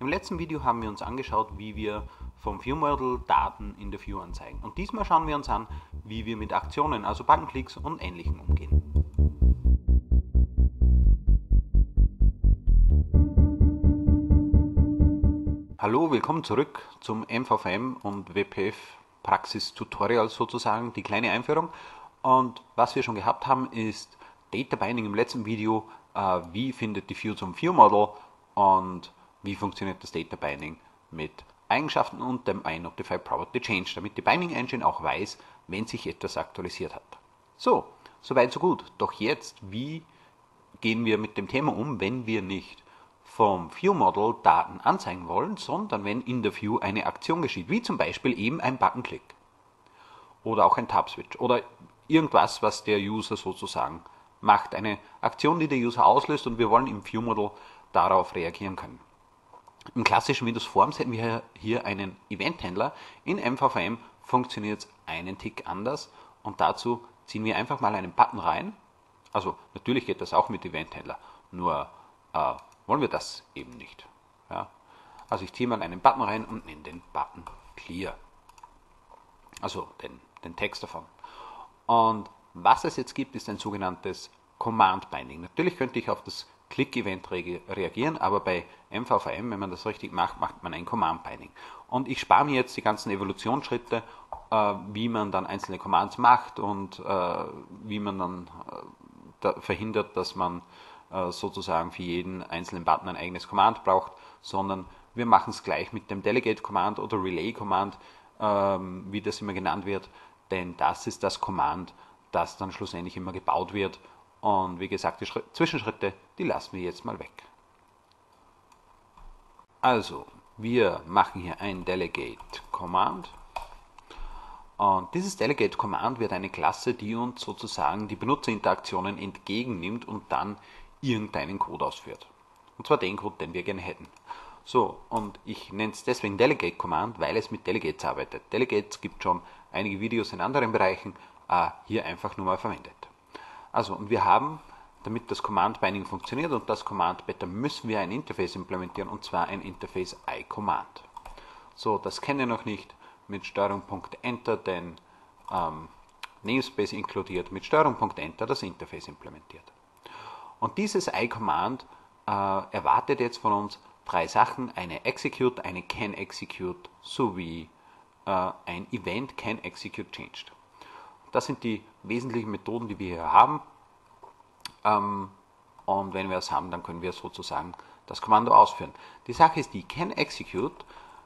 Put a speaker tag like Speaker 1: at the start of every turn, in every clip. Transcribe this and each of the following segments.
Speaker 1: Im letzten Video haben wir uns angeschaut, wie wir vom ViewModel Daten in der View anzeigen. Und diesmal schauen wir uns an, wie wir mit Aktionen, also Buttonklicks und Ähnlichem umgehen. Hallo, willkommen zurück zum MVVM und WPF Praxis Tutorial sozusagen, die kleine Einführung. Und was wir schon gehabt haben, ist Data Binding im letzten Video, äh, wie findet die View zum View Model und wie funktioniert das Data Binding mit Eigenschaften und dem iNotify Property Change, damit die Binding Engine auch weiß, wenn sich etwas aktualisiert hat. So, soweit so gut. Doch jetzt, wie gehen wir mit dem Thema um, wenn wir nicht vom View Model Daten anzeigen wollen, sondern wenn in der View eine Aktion geschieht, wie zum Beispiel eben ein Buttonklick oder auch ein Tab Switch oder irgendwas, was der User sozusagen macht. Eine Aktion, die der User auslöst und wir wollen im View Model darauf reagieren können. Im klassischen Windows Forms hätten wir hier einen Event-Händler. In MVVM funktioniert es einen Tick anders und dazu ziehen wir einfach mal einen Button rein. Also natürlich geht das auch mit Event-Händler, nur äh, wollen wir das eben nicht. Ja? Also ich ziehe mal einen Button rein und nenne den Button Clear. Also den, den Text davon. Und was es jetzt gibt, ist ein sogenanntes Command Binding. Natürlich könnte ich auf das Click-Event reagieren, aber bei MVVM, wenn man das richtig macht, macht man ein Command-Binding. Und ich spare mir jetzt die ganzen Evolutionsschritte, äh, wie man dann einzelne Commands macht und äh, wie man dann äh, da verhindert, dass man äh, sozusagen für jeden einzelnen Button ein eigenes Command braucht, sondern wir machen es gleich mit dem Delegate-Command oder Relay-Command, ähm, wie das immer genannt wird, denn das ist das Command, das dann schlussendlich immer gebaut wird und wie gesagt, die Schritt, Zwischenschritte, die lassen wir jetzt mal weg. Also, wir machen hier ein Delegate Command. Und dieses Delegate Command wird eine Klasse, die uns sozusagen die Benutzerinteraktionen entgegennimmt und dann irgendeinen Code ausführt. Und zwar den Code, den wir gerne hätten. So, und ich nenne es deswegen Delegate Command, weil es mit Delegates arbeitet. Delegates gibt schon einige Videos in anderen Bereichen, äh, hier einfach nur mal verwendet. Also, und wir haben, damit das Command Binding funktioniert und das Command Better, müssen wir ein Interface implementieren und zwar ein Interface iCommand. So, das kennen wir noch nicht mit Steuerung.Enter den ähm, Namespace inkludiert, mit Steuerung.Enter das Interface implementiert. Und dieses iCommand äh, erwartet jetzt von uns drei Sachen, eine Execute, eine Can Execute sowie äh, ein Event Can Execute Changed. Das sind die wesentlichen Methoden, die wir hier haben. Ähm, und wenn wir es haben, dann können wir sozusagen das Kommando ausführen. Die Sache ist die, can execute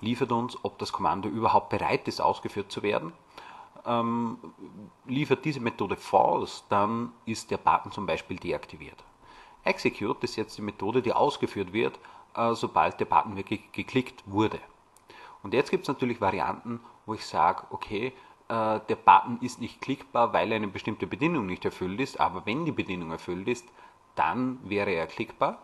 Speaker 1: liefert uns, ob das Kommando überhaupt bereit ist, ausgeführt zu werden. Ähm, liefert diese Methode false, dann ist der Button zum Beispiel deaktiviert. Execute ist jetzt die Methode, die ausgeführt wird, äh, sobald der Button wirklich geklickt wurde. Und jetzt gibt es natürlich Varianten, wo ich sage, okay, äh, der Button ist nicht klickbar, weil eine bestimmte Bedingung nicht erfüllt ist, aber wenn die Bedingung erfüllt ist, dann wäre er klickbar.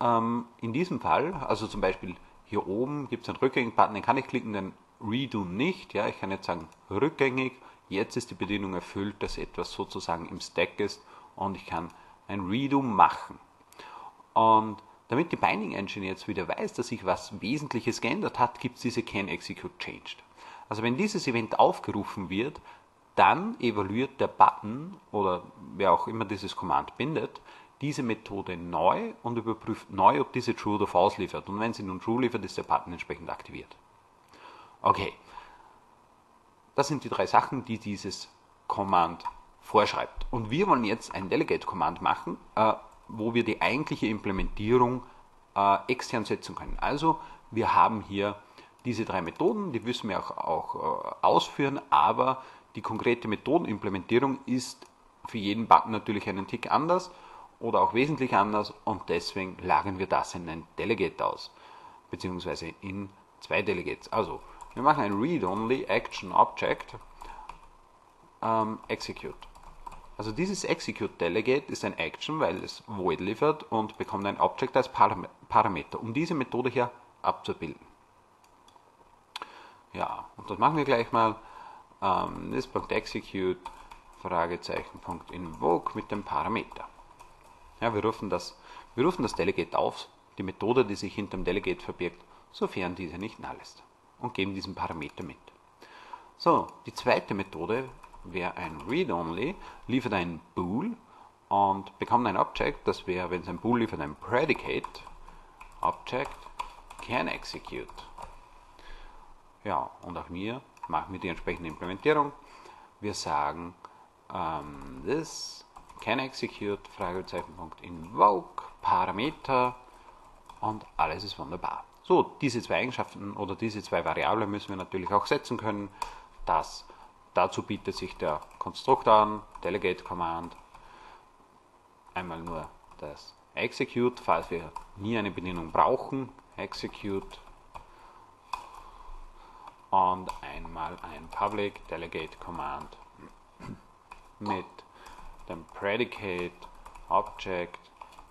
Speaker 1: Ähm, in diesem Fall, also zum Beispiel hier oben gibt es einen Rückgängig-Button, den kann ich klicken, den Redo nicht. Ja, ich kann jetzt sagen rückgängig, jetzt ist die Bedingung erfüllt, dass etwas sozusagen im Stack ist und ich kann ein Redo machen. Und damit die Binding Engine jetzt wieder weiß, dass sich was Wesentliches geändert hat, gibt es diese Can Execute Changed. Also wenn dieses Event aufgerufen wird, dann evaluiert der Button oder wer auch immer dieses Command bindet, diese Methode neu und überprüft neu, ob diese True oder False liefert. Und wenn sie nun True liefert, ist der Button entsprechend aktiviert. Okay, das sind die drei Sachen, die dieses Command vorschreibt. Und wir wollen jetzt ein Delegate-Command machen, äh, wo wir die eigentliche Implementierung äh, extern setzen können. Also wir haben hier diese drei Methoden, die müssen wir auch, auch äh, ausführen, aber die konkrete Methodenimplementierung ist für jeden Button natürlich einen Tick anders oder auch wesentlich anders und deswegen lagern wir das in ein Delegate aus, beziehungsweise in zwei Delegates. Also, wir machen ein Read-Only Action Object ähm, Execute. Also dieses Execute Delegate ist ein Action, weil es Void liefert und bekommt ein Object als Parameter, um diese Methode hier abzubilden. Ja, und das machen wir gleich mal. Ähm, this.execute Fragezeichen mit dem Parameter. Ja, wir rufen das, wir rufen das Delegate auf, die Methode, die sich hinter dem Delegate verbirgt, sofern diese nicht null ist und geben diesen Parameter mit. So, die zweite Methode wäre ein Read-Only, liefert ein Bool und bekommt ein Object, das wäre, wenn es ein Bool liefert, ein Predicate, Object can execute. Ja, und auch hier machen wir die entsprechende Implementierung. Wir sagen, um, this can execute, Fragezeichenpunkt, invoke, Parameter und alles ist wunderbar. So, diese zwei Eigenschaften oder diese zwei Variablen müssen wir natürlich auch setzen können. Das, dazu bietet sich der Konstruktor an, Delegate Command, einmal nur das Execute, falls wir nie eine Bedienung brauchen, Execute und einmal ein Public Delegate Command mit dem Predicate Object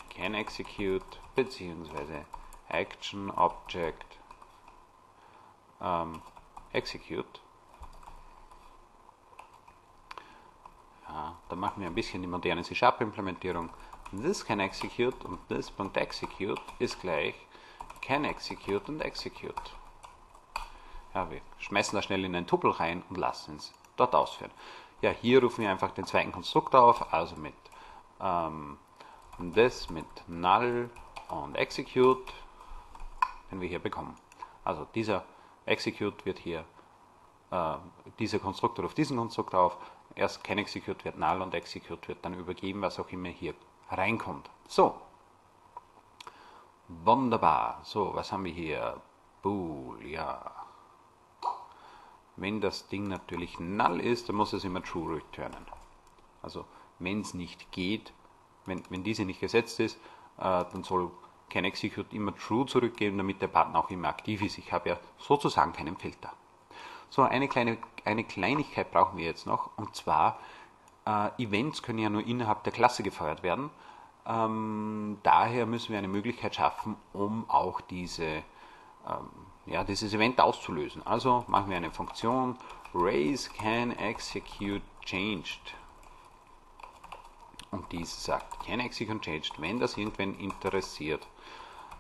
Speaker 1: can execute beziehungsweise Action Object ähm, execute. Ja, da machen wir ein bisschen die moderne C-Sharp-Implementierung. This can execute und this.execute ist gleich can execute und execute. Ja, wir schmeißen da schnell in ein Tupel rein und lassen es dort ausführen. Ja, hier rufen wir einfach den zweiten Konstruktor auf, also mit ähm, this mit null und execute, den wir hier bekommen. Also dieser execute wird hier, äh, dieser Konstruktor auf diesen Konstruktor auf, erst kein execute wird null und execute wird dann übergeben, was auch immer hier reinkommt. So, wunderbar. So, was haben wir hier? Bool, ja. Wenn das Ding natürlich null ist, dann muss es immer true returnen. Also wenn es nicht geht, wenn, wenn diese nicht gesetzt ist, äh, dann soll kein Execute immer true zurückgeben, damit der Button auch immer aktiv ist. Ich habe ja sozusagen keinen Filter. So, eine, kleine, eine Kleinigkeit brauchen wir jetzt noch, und zwar, äh, Events können ja nur innerhalb der Klasse gefeuert werden. Ähm, daher müssen wir eine Möglichkeit schaffen, um auch diese ähm, ja, dieses Event auszulösen. Also machen wir eine Funktion raise can execute changed. Und diese sagt can execute changed. Wenn das irgendwen interessiert,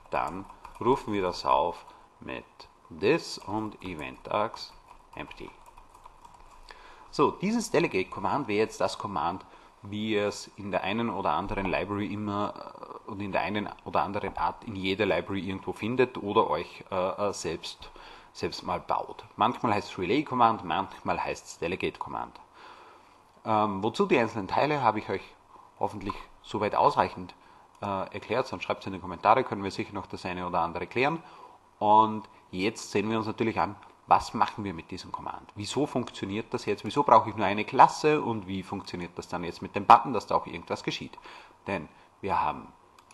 Speaker 1: dann rufen wir das auf mit this und eventax empty. So, dieses Delegate Command wäre jetzt das Command, wie es in der einen oder anderen Library immer äh, und in der einen oder anderen Art in jeder Library irgendwo findet oder euch äh, äh, selbst, selbst mal baut. Manchmal heißt es Relay Command, manchmal heißt es Delegate Command. Ähm, wozu die einzelnen Teile habe ich euch hoffentlich soweit ausreichend äh, erklärt, sonst schreibt es in die Kommentare, können wir sicher noch das eine oder andere klären. Und jetzt sehen wir uns natürlich an, was machen wir mit diesem Command? Wieso funktioniert das jetzt? Wieso brauche ich nur eine Klasse und wie funktioniert das dann jetzt mit dem Button, dass da auch irgendwas geschieht? Denn wir haben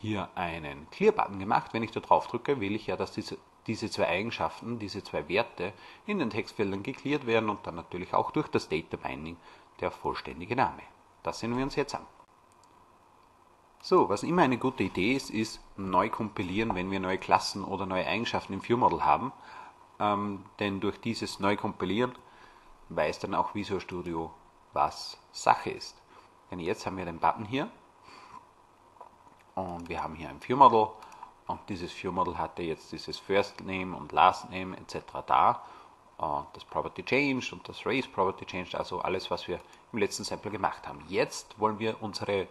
Speaker 1: hier einen Clear-Button gemacht. Wenn ich da drauf drücke, will ich ja, dass diese, diese zwei Eigenschaften, diese zwei Werte in den Textfeldern geklärt werden und dann natürlich auch durch das Data Binding der vollständige Name. Das sehen wir uns jetzt an. So, was immer eine gute Idee ist, ist neu kompilieren, wenn wir neue Klassen oder neue Eigenschaften im ViewModel haben ähm, denn durch dieses Neukompilieren weiß dann auch Visual Studio, was Sache ist. Denn jetzt haben wir den Button hier und wir haben hier ein ViewModel und dieses ViewModel hatte jetzt dieses First Name und Last Name etc. da und das Property Change und das Race Property Change, also alles, was wir im letzten Sample gemacht haben. Jetzt wollen wir unsere,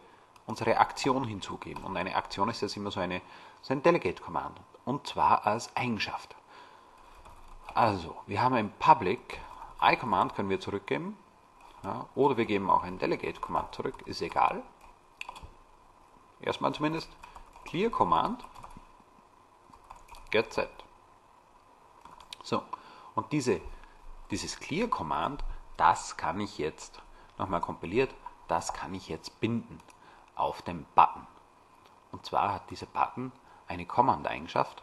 Speaker 1: unsere Aktion hinzugeben und eine Aktion ist jetzt immer so, eine, so ein Delegate Command und zwar als Eigenschaft. Also, wir haben ein Public I-Command können wir zurückgeben. Ja, oder wir geben auch ein Delegate-Command zurück, ist egal. Erstmal zumindest. Clear-Command get set. So, und diese, dieses Clear-Command, das kann ich jetzt, nochmal kompiliert, das kann ich jetzt binden auf den Button. Und zwar hat dieser Button eine Command-Eigenschaft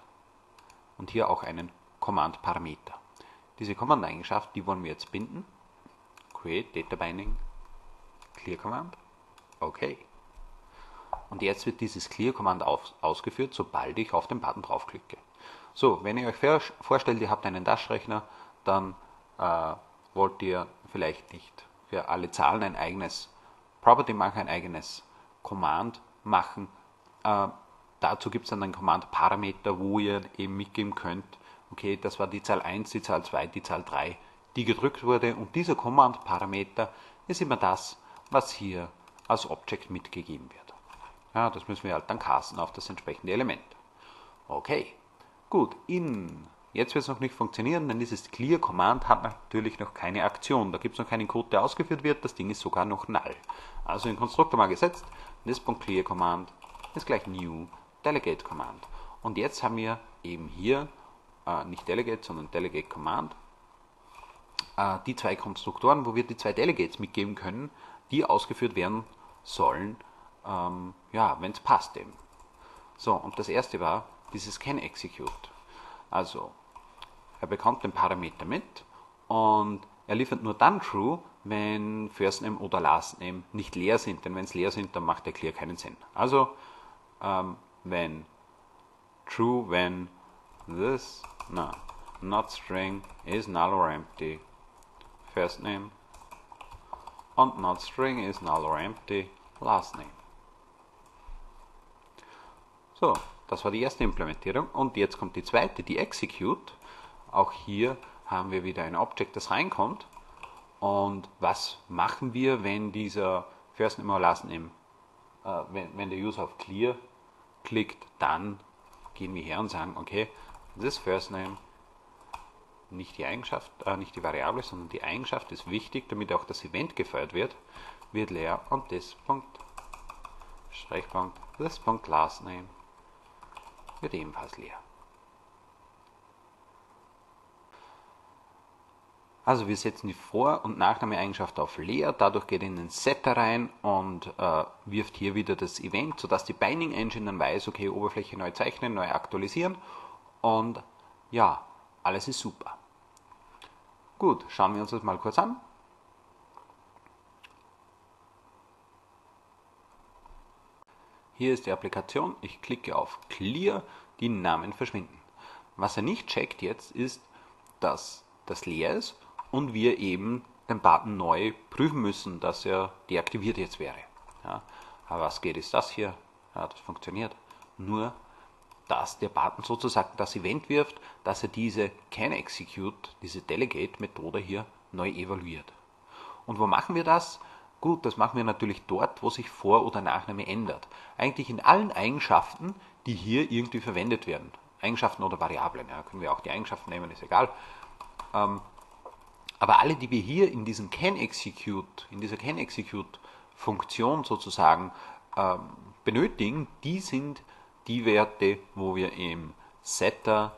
Speaker 1: und hier auch einen Command-Parameter. Diese Command-Eigenschaft, die wollen wir jetzt binden. Create Data Binding Clear Command. Okay. Und jetzt wird dieses Clear Command ausgeführt, sobald ich auf den Button draufklicke. So, wenn ihr euch vorstellt, ihr habt einen Dash-Rechner, dann äh, wollt ihr vielleicht nicht für alle Zahlen ein eigenes Property machen, ein eigenes Command machen. Äh, dazu gibt es dann einen Command-Parameter, wo ihr eben mitgeben könnt, okay, das war die Zahl 1, die Zahl 2, die Zahl 3, die gedrückt wurde. Und dieser Command-Parameter ist immer das, was hier als Object mitgegeben wird. Ja, das müssen wir halt dann casten auf das entsprechende Element. Okay, gut, in Jetzt wird es noch nicht funktionieren, denn dieses Clear Command hat natürlich noch keine Aktion. Da gibt es noch keinen Code, der ausgeführt wird. Das Ding ist sogar noch null. Also in Konstruktor mal gesetzt. This.clear Command ist gleich New Delegate Command. Und jetzt haben wir eben hier äh, nicht Delegate, sondern Delegate Command. Äh, die zwei Konstruktoren, wo wir die zwei Delegates mitgeben können, die ausgeführt werden sollen, ähm, ja, wenn es passt eben. So, und das erste war dieses Can Execute. Also, er bekommt den Parameter mit und er liefert nur dann True, wenn First Name oder Last Name nicht leer sind, denn wenn es leer sind, dann macht der Clear keinen Sinn. Also, ähm, wenn True, wenn this, no, not string is null or empty, first name, und not string is null or empty, last name. So, das war die erste Implementierung. Und jetzt kommt die zweite, die Execute. Auch hier haben wir wieder ein Object, das reinkommt. Und was machen wir, wenn dieser First Name oder Last Name, äh, wenn, wenn der User auf Clear klickt, dann gehen wir her und sagen, okay, this First Name, nicht die Eigenschaft, äh, nicht die Variable, sondern die Eigenschaft ist wichtig, damit auch das Event gefeuert wird, wird leer und this Punkt, Strichpunkt, this Punkt Last Name wird ebenfalls leer. Also wir setzen die Vor- und Nachname-Eigenschaft auf leer, dadurch geht in den Setter rein und äh, wirft hier wieder das Event, sodass die Binding Engine dann weiß, okay, Oberfläche neu zeichnen, neu aktualisieren und ja, alles ist super. Gut, schauen wir uns das mal kurz an. Hier ist die Applikation. Ich klicke auf Clear, die Namen verschwinden. Was er nicht checkt jetzt ist, dass das leer ist und wir eben den Button neu prüfen müssen, dass er deaktiviert jetzt wäre. Ja, aber was geht ist das hier? Ja, das funktioniert. Nur, dass der Button sozusagen das Event wirft, dass er diese Can Execute, diese Delegate-Methode hier neu evaluiert. Und wo machen wir das? Gut, das machen wir natürlich dort, wo sich Vor- oder Nachname ändert. Eigentlich in allen Eigenschaften, die hier irgendwie verwendet werden. Eigenschaften oder Variablen, ja, können wir auch die Eigenschaften nehmen, ist egal. Ähm, aber alle, die wir hier in diesem CanExecute, in dieser CanExecute-Funktion sozusagen ähm, benötigen, die sind die Werte, wo wir im Setter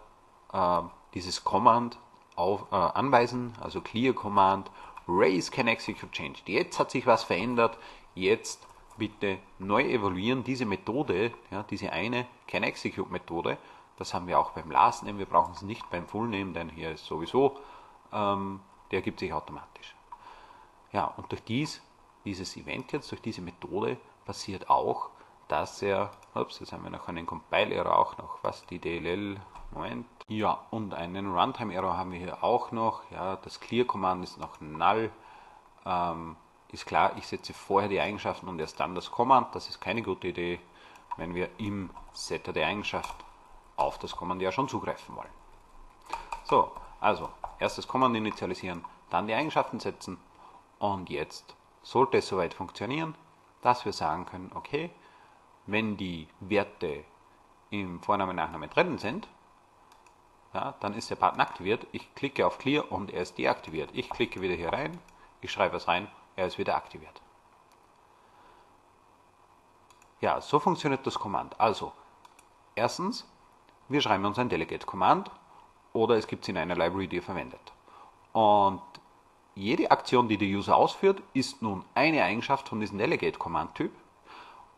Speaker 1: äh, dieses Command auf, äh, anweisen, also Clear Command Raise can execute change. Jetzt hat sich was verändert. Jetzt bitte neu evaluieren diese Methode, ja, diese eine can execute Methode. Das haben wir auch beim Last Name. Wir brauchen es nicht beim Full Name, denn hier ist sowieso, ähm, der ergibt sich automatisch. Ja, und durch dies, dieses Event jetzt, durch diese Methode passiert auch, dass er, ups, jetzt haben wir noch einen Compile-Error auch noch, was die DLL, Moment, ja, und einen Runtime-Error haben wir hier auch noch. Ja, das Clear-Command ist noch null. Ähm, ist klar, ich setze vorher die Eigenschaften und erst dann das Command. Das ist keine gute Idee, wenn wir im Setter der Eigenschaft auf das Command ja schon zugreifen wollen. So, also erst das Command initialisieren, dann die Eigenschaften setzen und jetzt sollte es soweit funktionieren, dass wir sagen können, okay, wenn die Werte im Vorname Nachname drin sind, ja, dann ist der Button aktiviert. Ich klicke auf Clear und er ist deaktiviert. Ich klicke wieder hier rein, ich schreibe es rein, er ist wieder aktiviert. Ja, so funktioniert das Command. Also, erstens, wir schreiben uns ein Delegate-Command oder es gibt es in einer Library, die ihr verwendet. Und jede Aktion, die der User ausführt, ist nun eine Eigenschaft von diesem Delegate-Command-Typ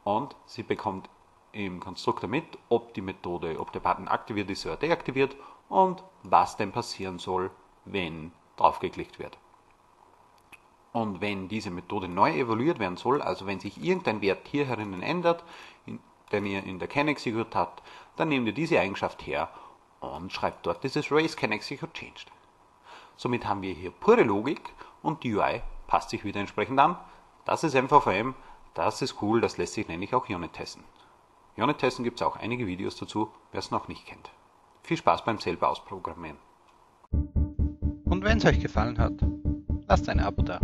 Speaker 1: und sie bekommt im Konstruktor mit, ob die Methode, ob der Button aktiviert ist oder deaktiviert und was denn passieren soll, wenn draufgeklickt wird. Und wenn diese Methode neu evaluiert werden soll, also wenn sich irgendein Wert hier herinnen ändert, den ihr in der CanExecute habt, dann nehmt ihr diese Eigenschaft her und schreibt dort dieses Raise CanExecute Changed. Somit haben wir hier pure Logik und die UI passt sich wieder entsprechend an. Das ist MVVM, das ist cool, das lässt sich nämlich auch Unit testen. Unit-Testen gibt es auch einige Videos dazu, wer es noch nicht kennt. Viel Spaß beim selber ausprogrammieren.
Speaker 2: Und wenn es euch gefallen hat, lasst ein Abo da.